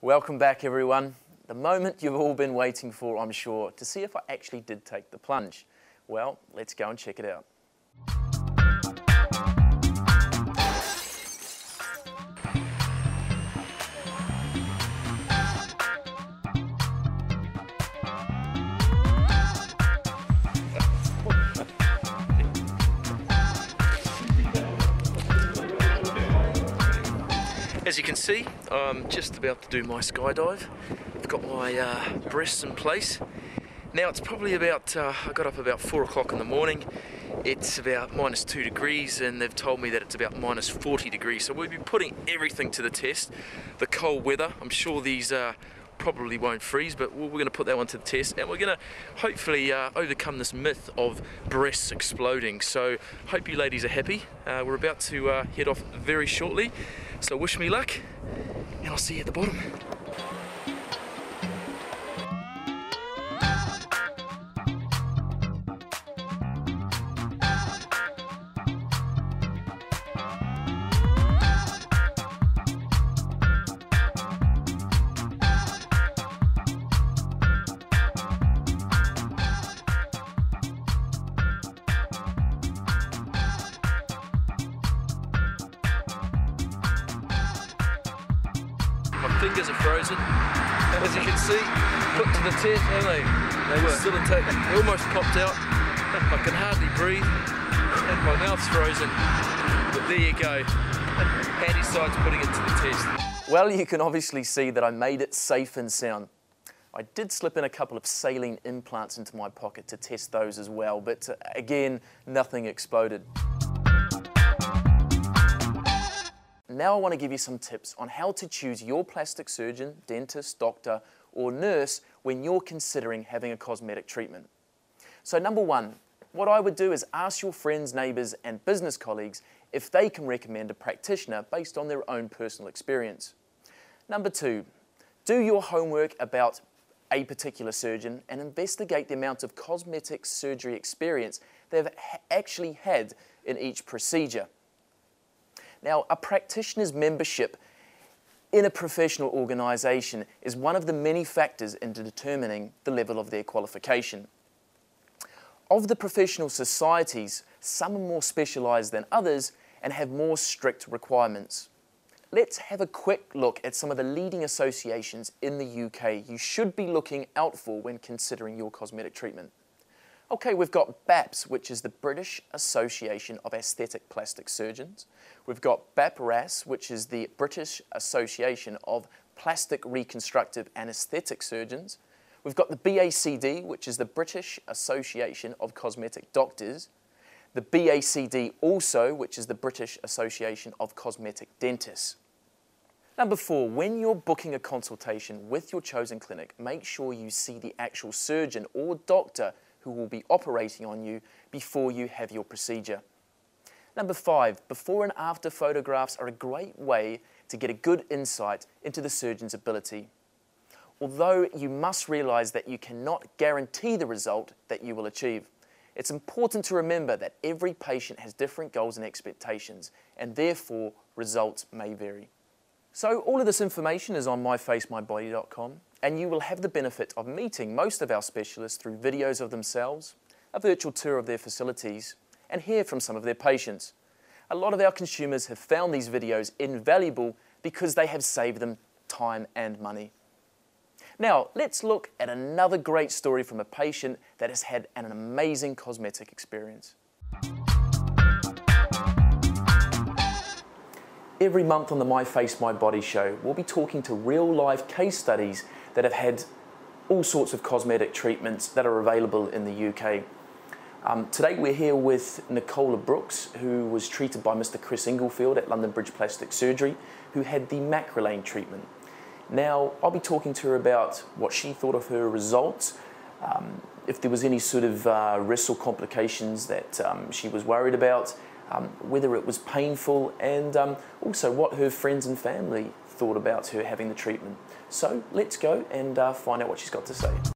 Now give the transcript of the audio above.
Welcome back, everyone. The moment you've all been waiting for, I'm sure, to see if I actually did take the plunge. Well, let's go and check it out. As you can see, I'm just about to do my skydive. I've got my uh, breasts in place. Now it's probably about, uh, I got up about four o'clock in the morning. It's about minus two degrees and they've told me that it's about minus 40 degrees. So we'll be putting everything to the test. The cold weather, I'm sure these uh, probably won't freeze, but we're going to put that one to the test and we're going to hopefully uh, overcome this myth of breasts exploding. So hope you ladies are happy. Uh, we're about to uh, head off very shortly. So wish me luck, and I'll see you at the bottom. My fingers are frozen. As you can see, put to the test, are they? They were still intact. They almost popped out. I can hardly breathe, and my mouth's frozen. But there you go. Handisides putting it to the test. Well, you can obviously see that I made it safe and sound. I did slip in a couple of saline implants into my pocket to test those as well, but uh, again, nothing exploded. Now I want to give you some tips on how to choose your plastic surgeon, dentist, doctor, or nurse when you're considering having a cosmetic treatment. So, number one, what I would do is ask your friends, neighbours, and business colleagues if they can recommend a practitioner based on their own personal experience. Number two, do your homework about a particular surgeon and investigate the amount of cosmetic surgery experience they've actually had in each procedure. Now, a practitioner's membership in a professional organisation is one of the many factors into determining the level of their qualification. Of the professional societies, some are more specialised than others and have more strict requirements. Let's have a quick look at some of the leading associations in the UK you should be looking out for when considering your cosmetic treatment. Okay, we've got BAPS, which is the British Association of Aesthetic Plastic Surgeons. We've got BAPRAS, which is the British Association of Plastic Reconstructive and Aesthetic Surgeons. We've got the BACD, which is the British Association of Cosmetic Doctors. The BACD also, which is the British Association of Cosmetic Dentists. Number four, when you're booking a consultation with your chosen clinic, make sure you see the actual surgeon or doctor who will be operating on you before you have your procedure. Number five, before and after photographs are a great way to get a good insight into the surgeon's ability. Although you must realise that you cannot guarantee the result that you will achieve. It's important to remember that every patient has different goals and expectations, and therefore results may vary. So all of this information is on myfacemybody.com and you will have the benefit of meeting most of our specialists through videos of themselves, a virtual tour of their facilities, and hear from some of their patients. A lot of our consumers have found these videos invaluable because they have saved them time and money. Now, let's look at another great story from a patient that has had an amazing cosmetic experience. Every month on the My Face, My Body show, we'll be talking to real life case studies that have had all sorts of cosmetic treatments that are available in the UK. Um, today we're here with Nicola Brooks, who was treated by Mr. Chris Inglefield at London Bridge Plastic Surgery, who had the Macrolane treatment. Now, I'll be talking to her about what she thought of her results, um, if there was any sort of uh, risks or complications that um, she was worried about, um, whether it was painful, and um, also what her friends and family thought about her having the treatment. So let's go and uh, find out what she's got to say.